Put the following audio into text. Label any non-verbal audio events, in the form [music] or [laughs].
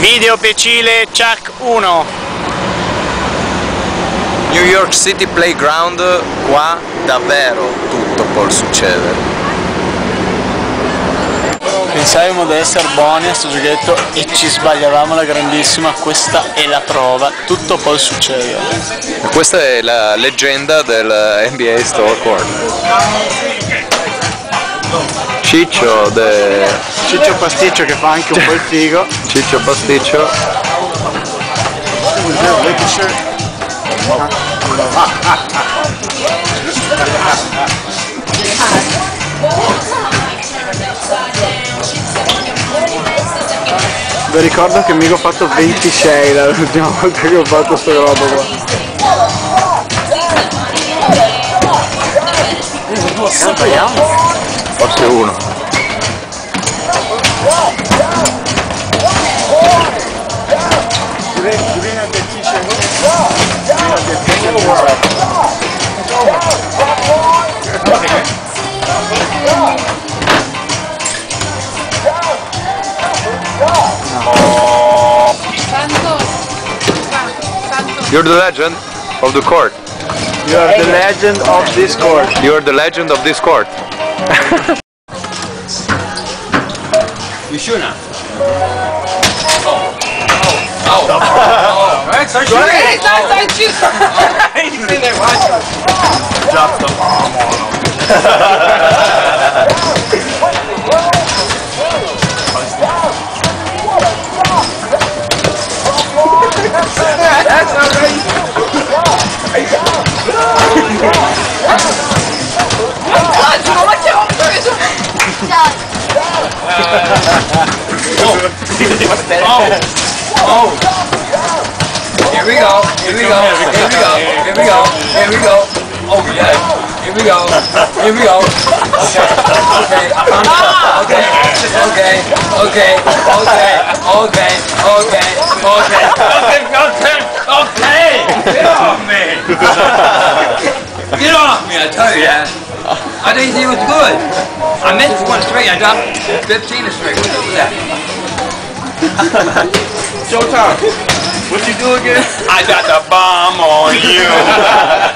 Video Pecile Chuck 1 New York City Playground, qua davvero tutto può succedere. Pensavamo di essere buoni a sto giochetto e ci sbagliavamo la grandissima, questa è la prova, tutto può succedere. E questa è la leggenda del NBA Store Court. Ciccio de... Ciccio Pasticcio che fa anche un po' il figo. Ciccio Pasticcio. Vi ricordo che mica ho fatto 26 l'ultima volta che ho fatto sto roba qua. Forse uno. You're the legend of the court. You are the legend of this court. You are the legend of this court. Yuşuna. Alright, start shooting! Great, nice, nice, shoot! He's in there, watch! Drop the bomb on him. Oh. Oh. Here we go. Here we go. Here we go. Here we go. Here we go. Oh yeah. Here we go. Here we go. Okay. Okay. Okay. Okay. Okay. Okay. Okay. Okay. Okay. Okay. Okay. Okay. Get off me. Get off me, I tell you that. I didn't think it was good. I meant for one straight. I dropped 15 a straight. What was [laughs] that? Showtime. What you do again? I got the bomb on you. [laughs]